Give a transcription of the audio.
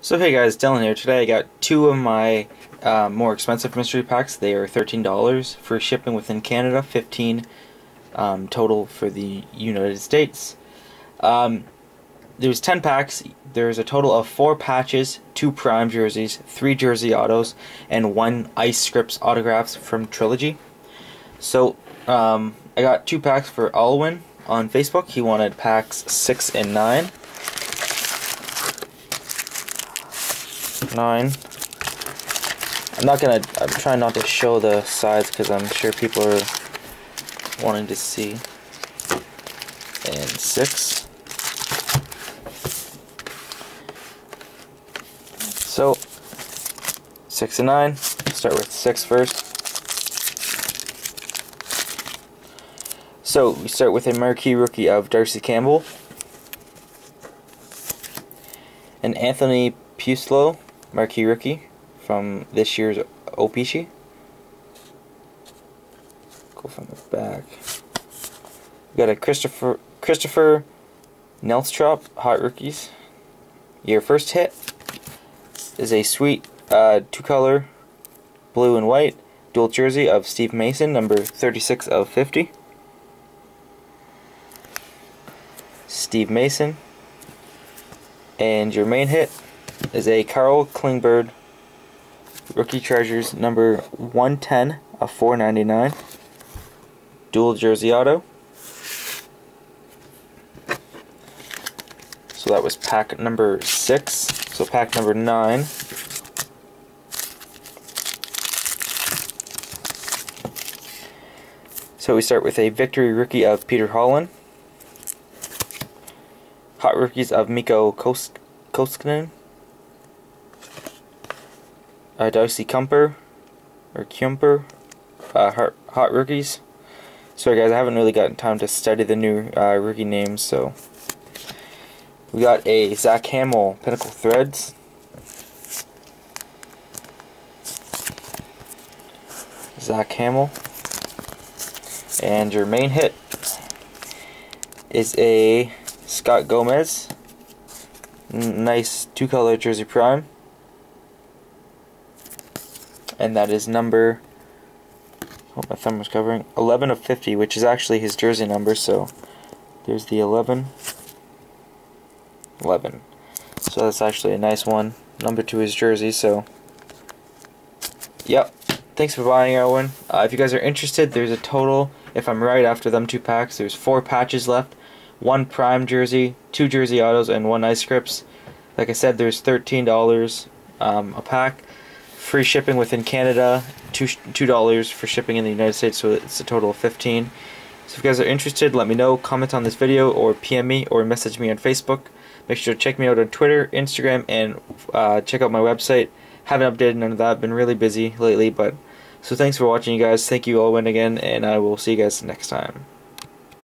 So hey guys, Dylan here. Today I got two of my uh, more expensive mystery packs. They are $13 for shipping within Canada, 15 um, total for the United States. Um, there's 10 packs. There's a total of 4 patches, 2 prime jerseys, 3 jersey autos, and 1 ice scripts autographs from Trilogy. So um, I got 2 packs for Alwin on Facebook. He wanted packs 6 and 9. 9. I'm not gonna, I'm trying not to show the sides because I'm sure people are wanting to see. And 6. So, 6 and 9. Start with 6 first. So, we start with a marquee rookie of Darcy Campbell. And Anthony Pucelo marquee rookie from this year's O-Pee-Chee. Go from the back. We got a Christopher Christopher Nilstorp Hot Rookies. Your first hit is a sweet uh, two-color blue and white dual jersey of Steve Mason, number 36 of 50. Steve Mason. And your main hit is a Carl Klingberg Rookie Treasures number 110 of 499 dual jersey auto. So that was pack number 6. So pack number 9. So we start with a victory rookie of Peter Holland. Hot rookies of Mikko Koskinen uh, Darcy Kuemper or Kumper, uh, hot, hot rookies. Sorry guys, I haven't really gotten time to study the new uh, rookie names, so we got a Zach Hamill Pinnacle Threads. Zach Hamill. And your main hit is a Scott Gomez. N nice two color jersey prime and that is number oh my thumb was covering 11 of 50 which is actually his jersey number so there's the 11 11 so that's actually a nice one. Number to his jersey so yep. Thanks for buying Owen uh, if you guys are interested there's a total if I'm right after them two packs there's four patches left. One prime jersey two jersey autos and one ice scripts like I said there's $13 um, a pack free shipping within Canada, two two dollars for shipping in the United States, so it's a total of fifteen. So if you guys are interested, let me know. Comment on this video, or PM me, or message me on Facebook. Make sure to check me out on Twitter, Instagram, and uh, check out my website. Haven't updated none of that. I've been really busy lately, but so thanks for watching, you guys. Thank you, Owen, again, and I will see you guys next time.